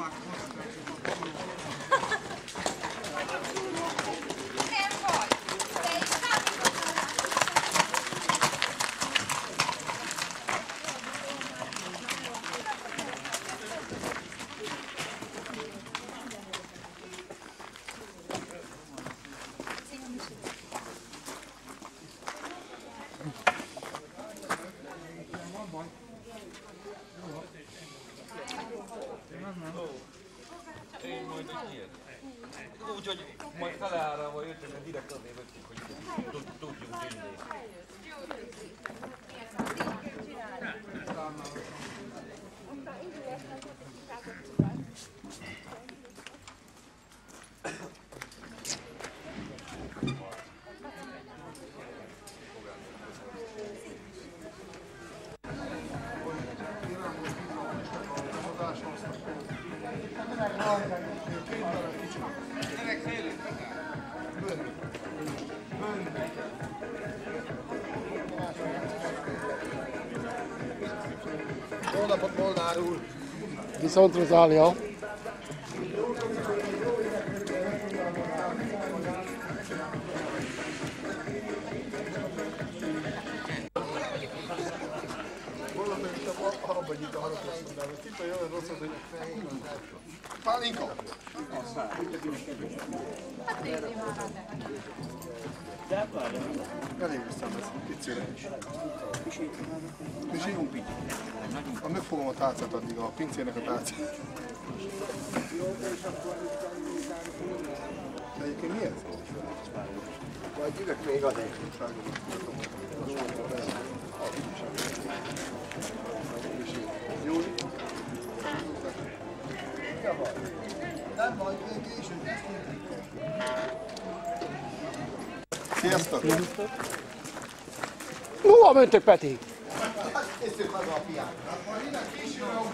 Én napot, Molnár úr! Viszont Rozália. A abban nyit a harapasztó, de most itt olyan rossz, az, hogy Pálinka! Elég viszem ez, piccire. Pisi? Ha megfogom a tálcát addig, a pincének a tálcát. De egyébként mi ez? Majd jövök még ad egy. Júli? Nem baj, még később. Sziasztok! Hova mentök, Peti? E você faz uma piada? A Paulina Kirchner é um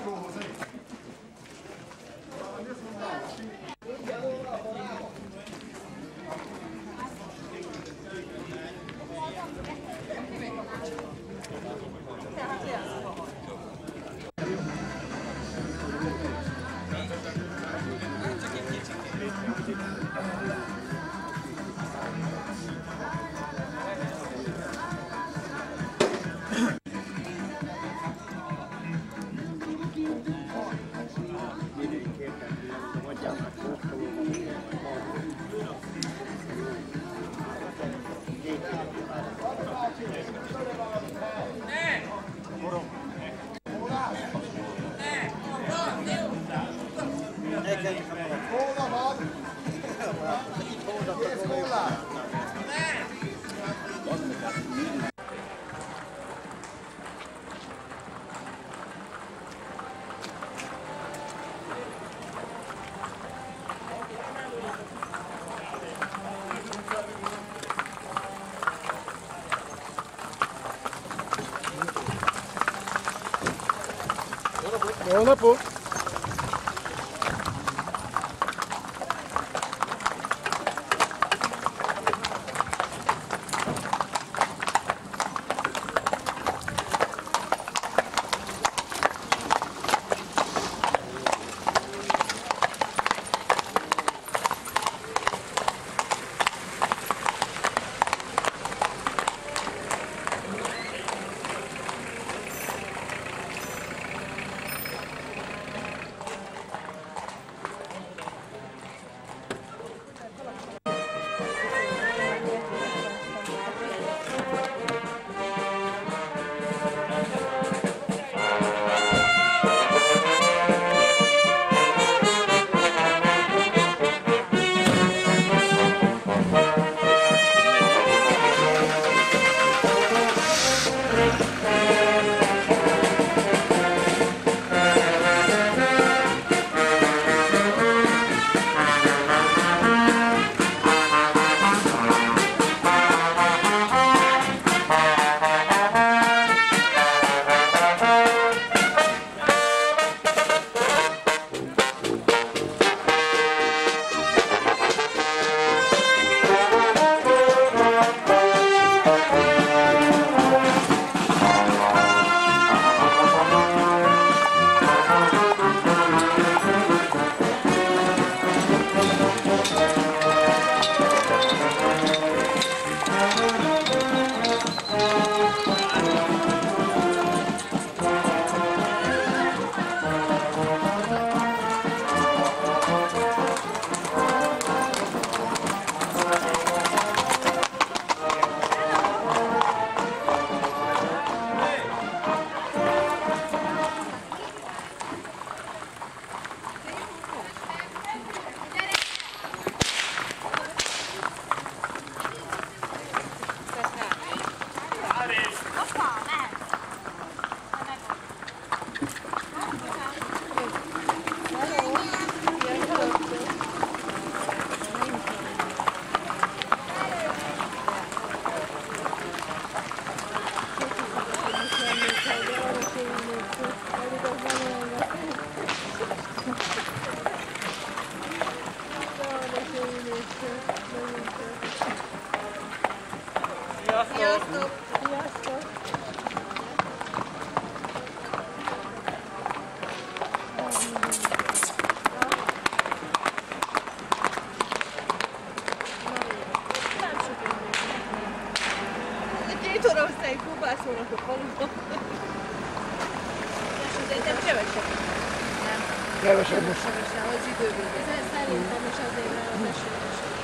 Jó napot! Kevesebb. Nem. Kevesebb most. Kevesebb, az időből. Ez szerintem is azért, mert a hm.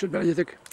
předvádět, tak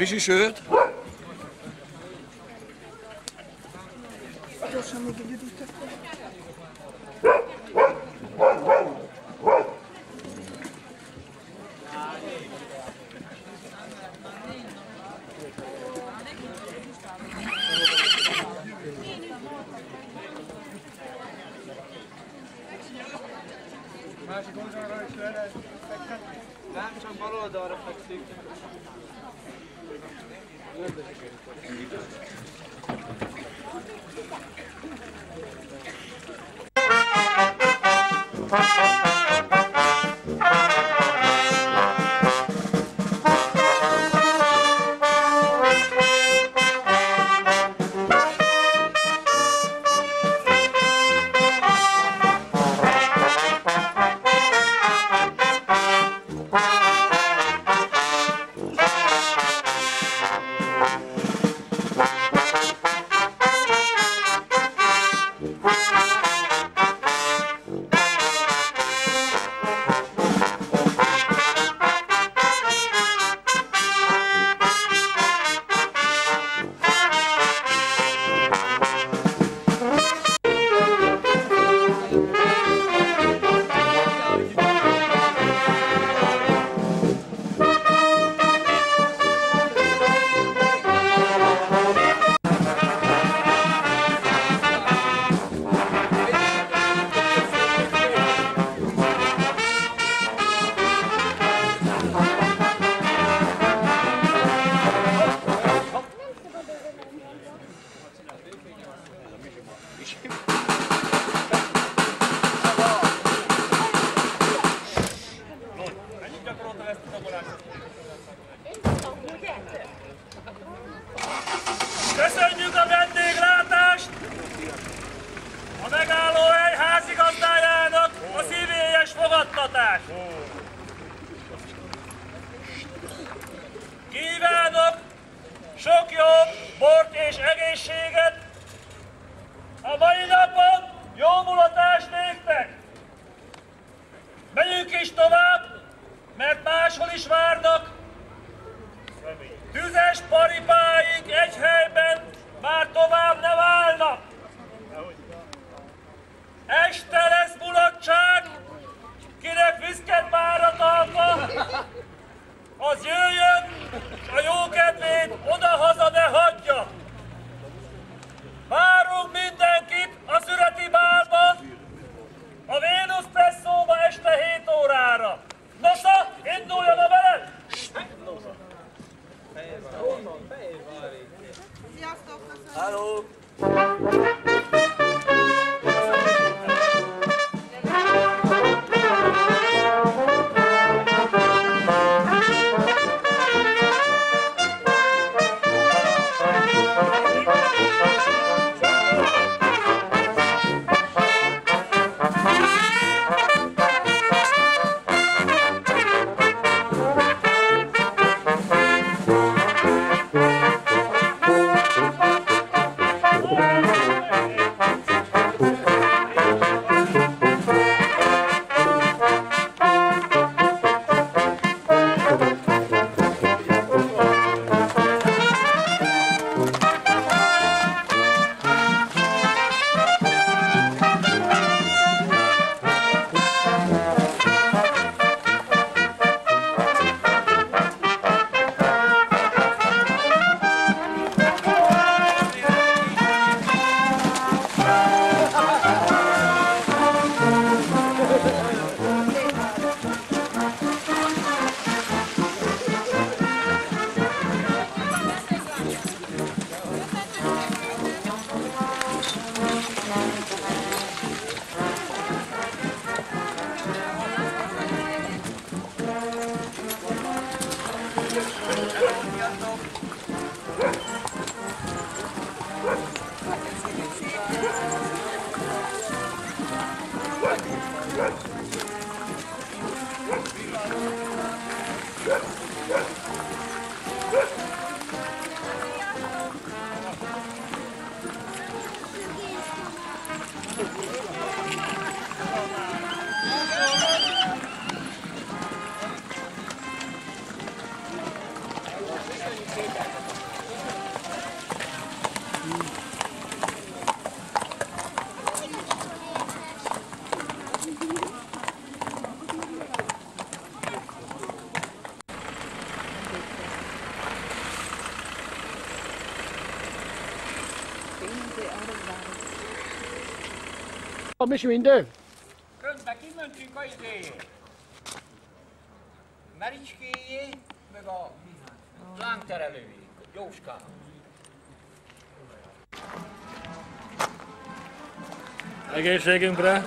Richtig schön. ありがとう。Misi minden? Közben kimentünk a izéjé. Mericskéjé, meg a lángterelőjé. Jóskán. Egészségünkre!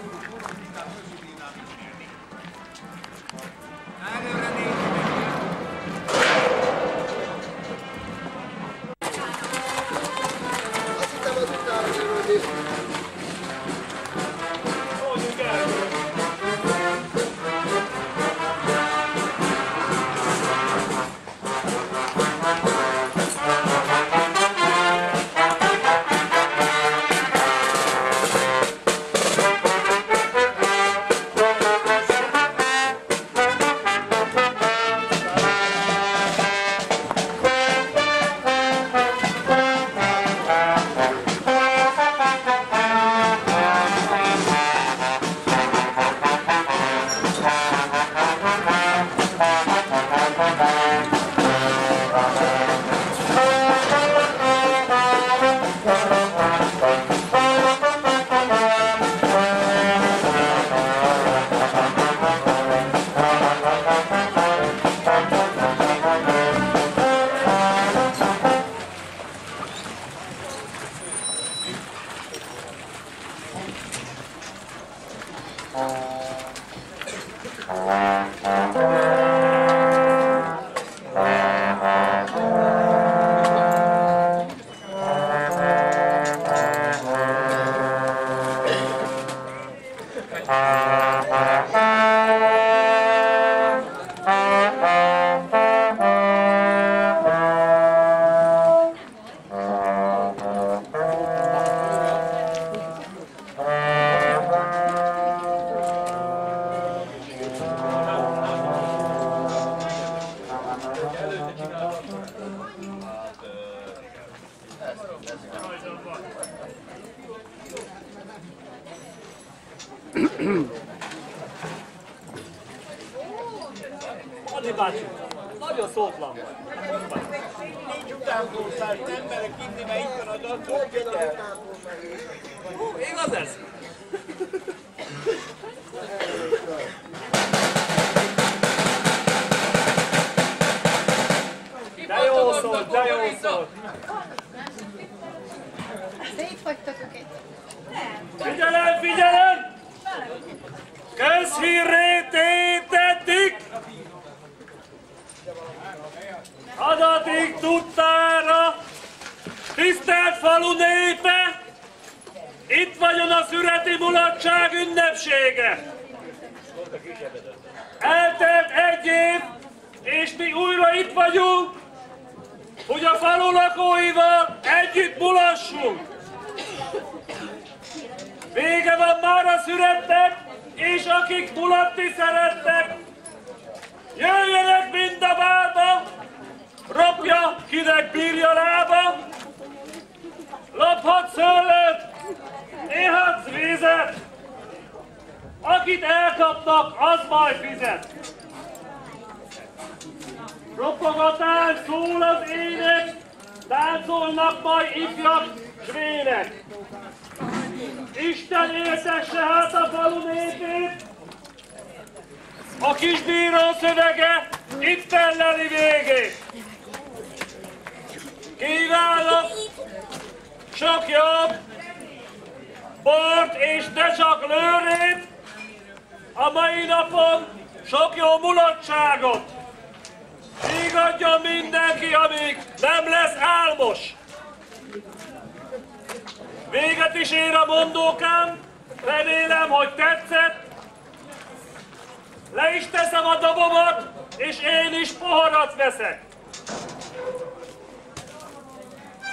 Itt vagyon a szüreti mulatság ünnepsége! Eltelt egy év, és mi újra itt vagyunk, hogy a falu lakóival együtt mulassunk! Vége van már a szüretnek, és akik mulatni szeretnek, jöjjenek mind a bárba, ropja, kinek bírja lába, lophat szőlőt, éhatsz vízet, akit elkapnak, az majd fizet. Ropogatán szól az ének, táncolnak majd ifjak, s vének. Isten éltesse hát a falu népét, a kisbíró szövege itt felleli végét. Kívánok sok jobb bort és ne csak lőrét, a mai napon sok jó mulatságot. Így adjon mindenki, amíg nem lesz álmos. Véget is ér a mondókám, remélem, hogy tetszett. Le is teszem a dobomat, és én is poharat veszek.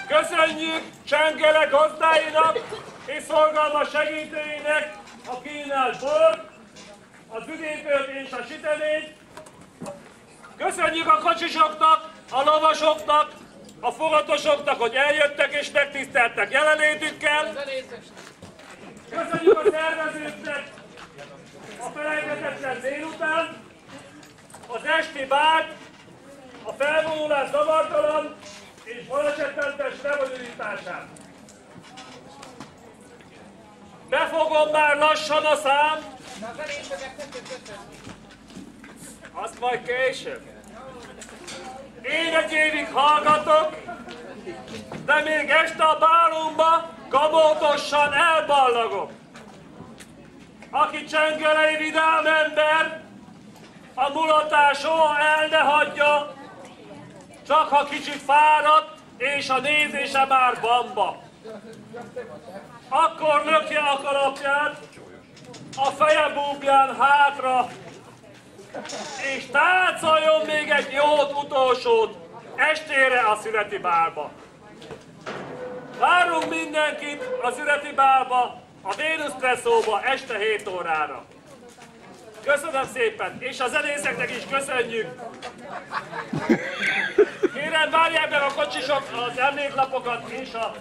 Köszönjük Csengele gazdáinak és szolgalmas segítőinek a kínált bort, az üdítőt és a süteményt. Köszönjük a kocsisoknak, a lovasoknak, a fogatosoknak, hogy eljöttek és megtiszteltek jelenlétükkel. Köszönjük a szervezőknek a felejthetetlen délután, az esti bárt, a felvonulás zavartalan és balesetmentes lebonyolítását. Befogom már lassan a szám. Azt majd később. Én egy évig hallgatok, de még este a bálomba kabótosan elballagok. Aki csengelei vidám ember, a mulatás soha el ne hagyja, csak ha kicsit fáradt, és a nézése már bamba. Akkor lökje a kalapját, a feje búbján hátra, és táncoljon még egy jót utolsót estére a születi bálba. Várunk mindenkit a születi bálba, a Vénusz Presszóba este 7 órára. Köszönöm szépen, és a zenészeknek is köszönjük. Kérem, várják meg a kocsisok az emléklapokat és a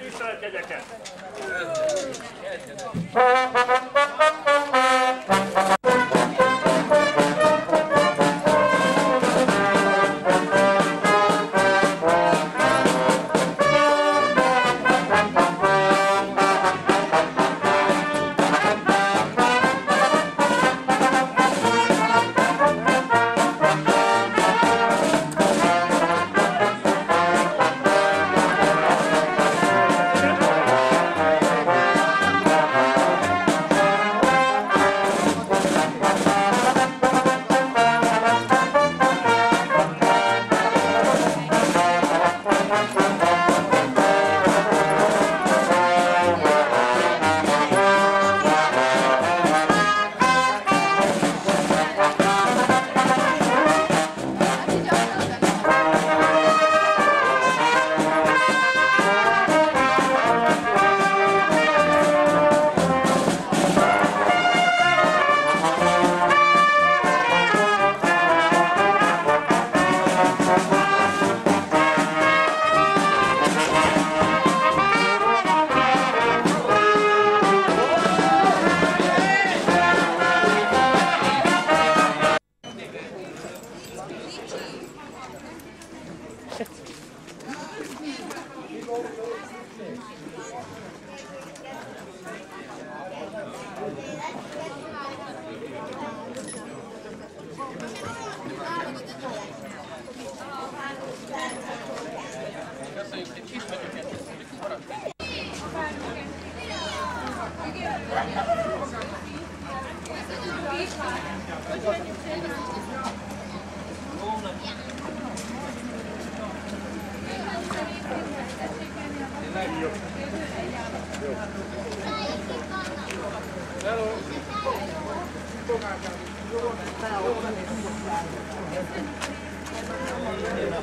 tűzfelkegyeket.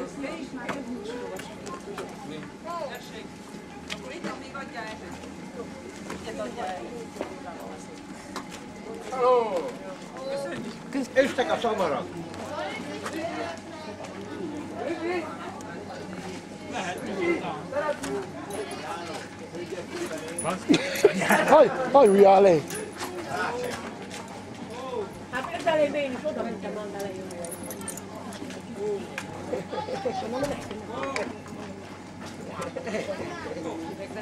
Östek Esta Casabara. Poi, poi lui a lei. Aperta le bene, poi domanda lei.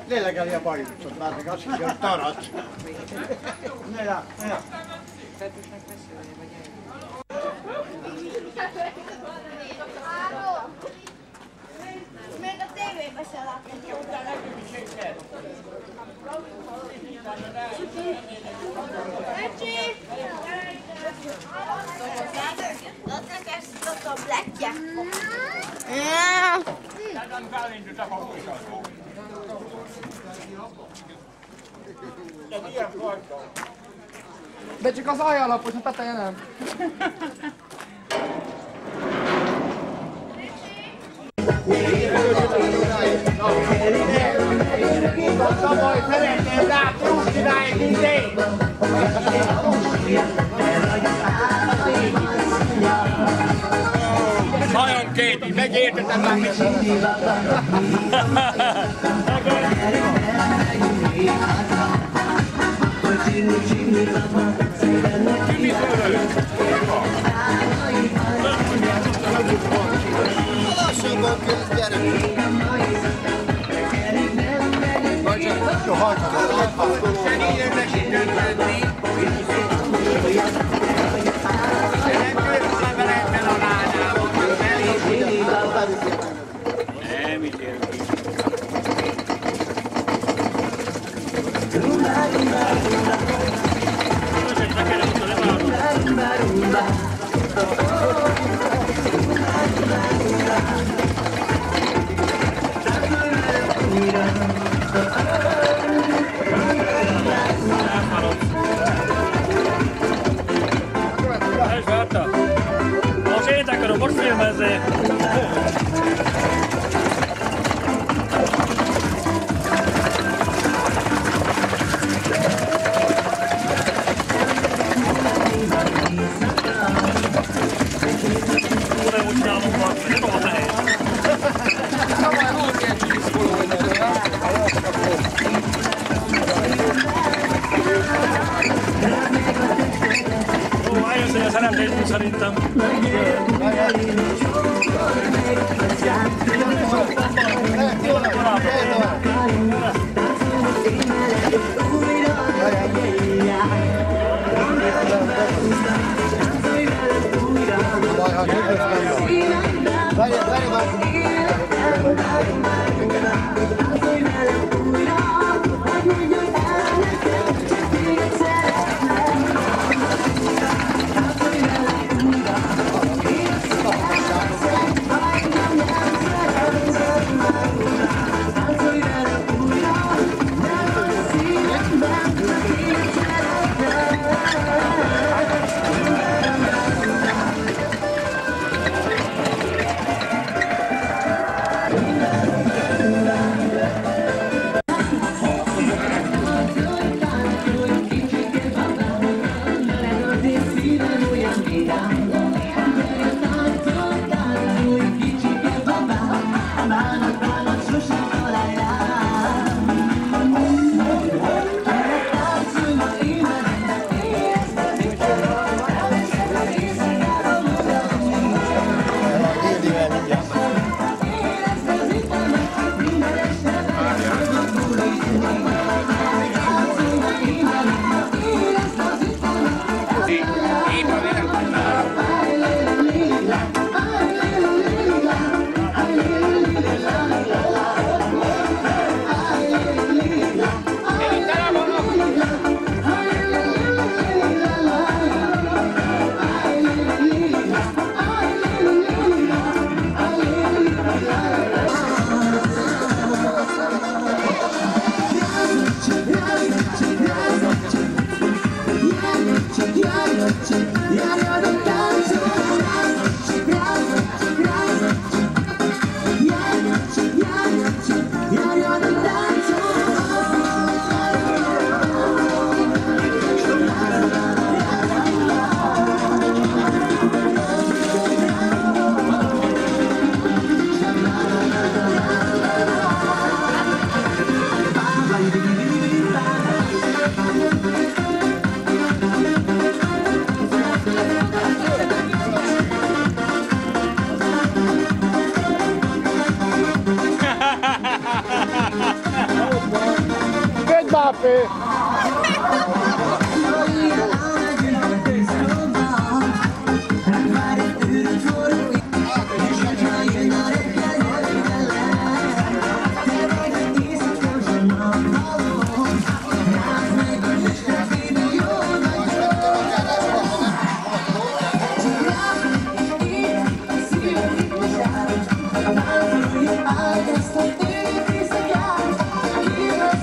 Lélegeli a barincot, már meg azt hiszem, hogy taracs. Ne rá, ne rá. Még a tévében se láttam. Öcsi! Ott neked a tabletje. De csak az aljalapos, a teteje nem. Szabaj szeretnél rá, próbálj mindig! Nagyon kéti, megértetem már. Lassabban kell, gyere! Jó, hajtad! És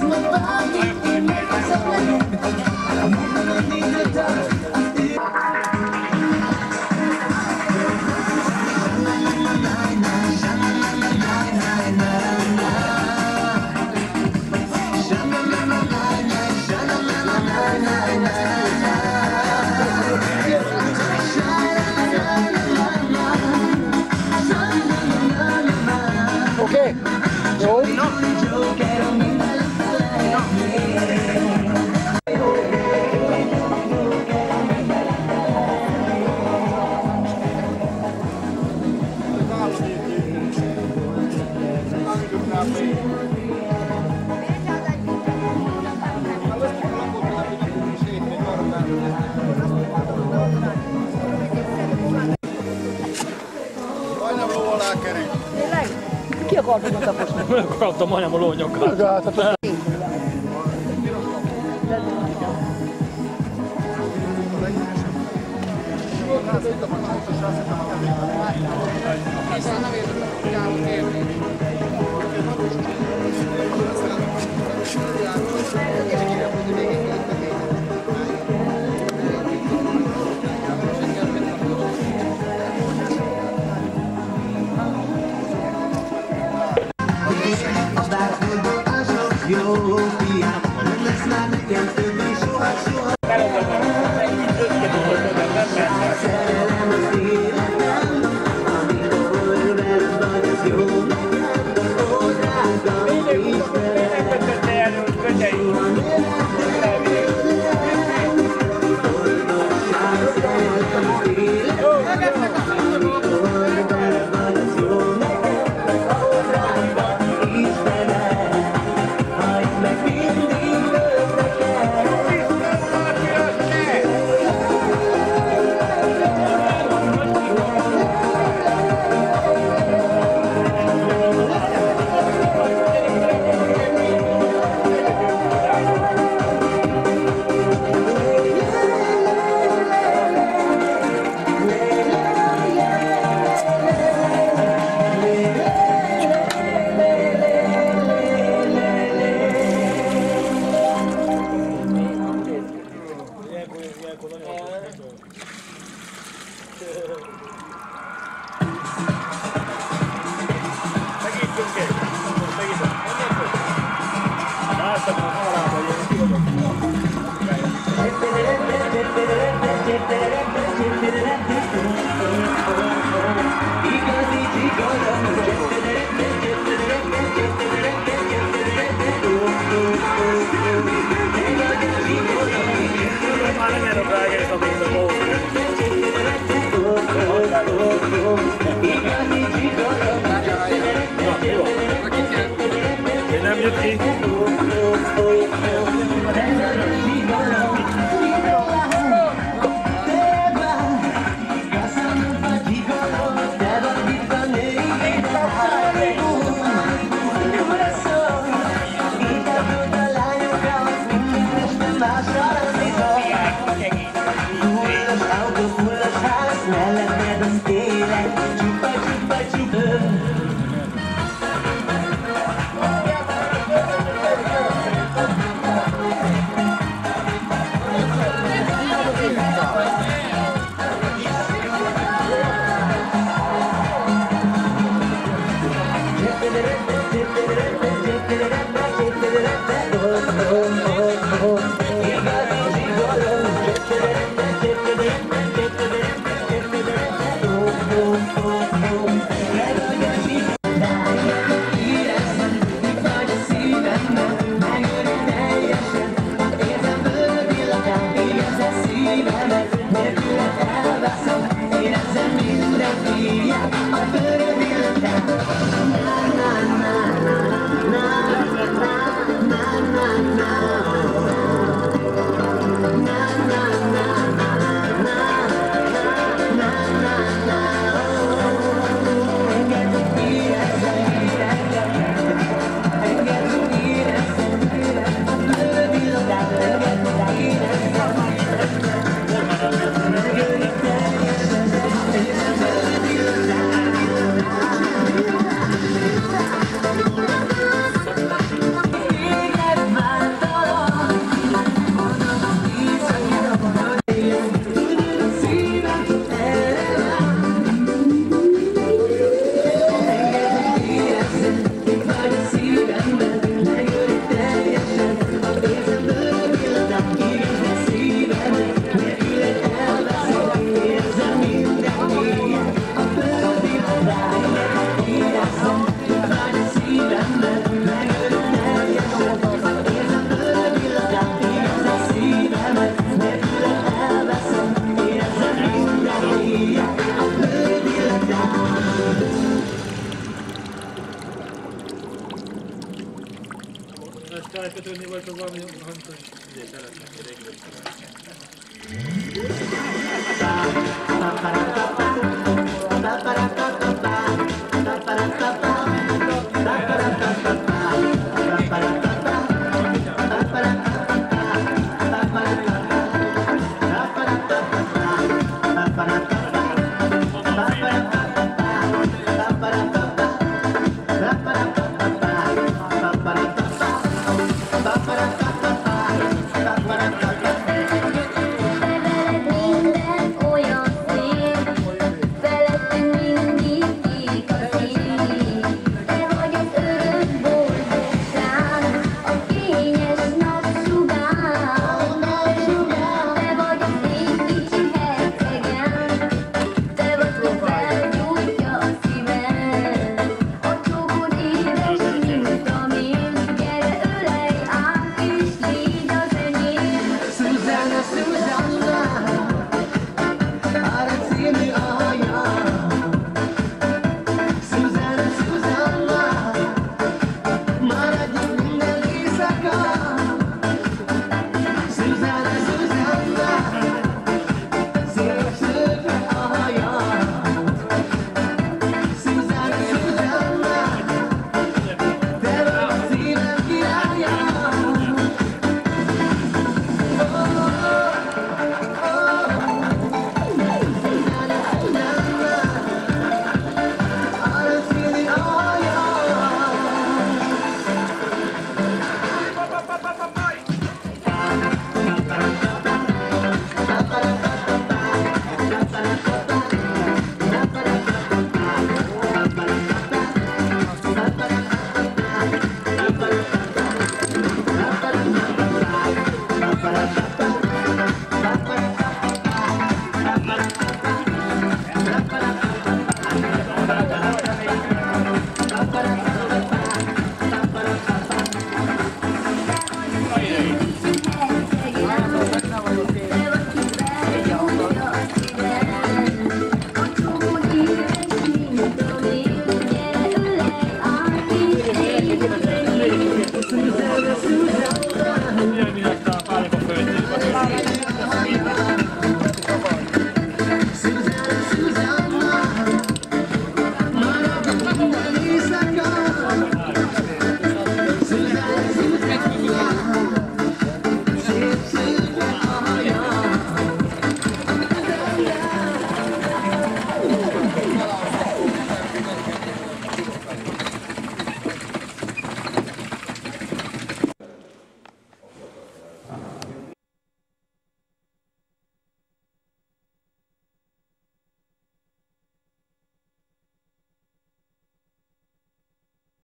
Goodbye, you a so akartam taposni. Meg akartam majdnem a lónyokat. De hát, hát, このように。